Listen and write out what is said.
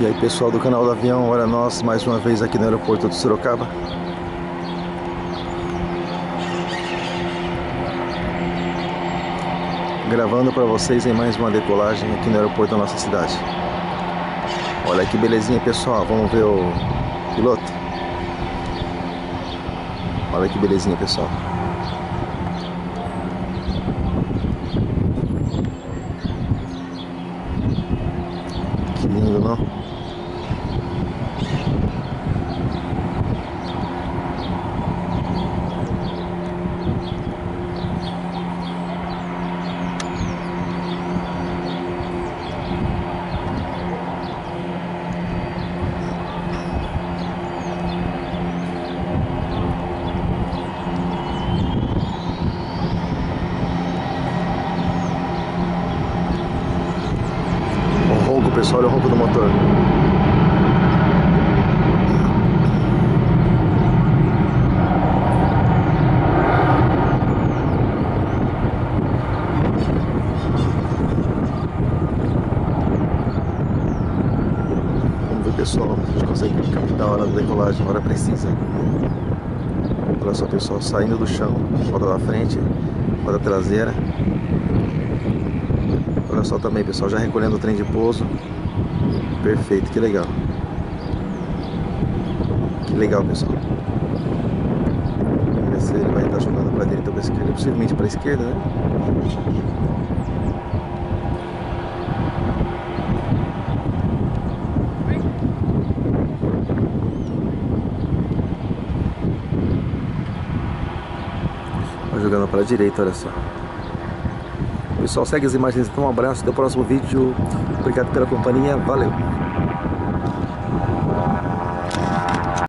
E aí pessoal do canal do avião, olha nós mais uma vez aqui no aeroporto de Sorocaba. Gravando para vocês em mais uma decolagem aqui no aeroporto da nossa cidade. Olha que belezinha pessoal, vamos ver o piloto. Olha que belezinha pessoal. Que pessoal, olha o ronco do motor. Vamos ver, pessoal, a gente consegue captar a hora da decolagem, a hora precisa. Olha só, pessoal, saindo do chão, roda da frente, roda traseira. Olha só também, pessoal, já recolhendo o trem de pouso. Perfeito, que legal. Que legal, pessoal. Vamos ver se ele vai estar jogando para a direita ou para a esquerda. Possivelmente para a esquerda, né? Vai jogando para a direita, olha só. Pessoal, segue as imagens então. Um abraço. Até o próximo vídeo. Obrigado pela companhia. Valeu.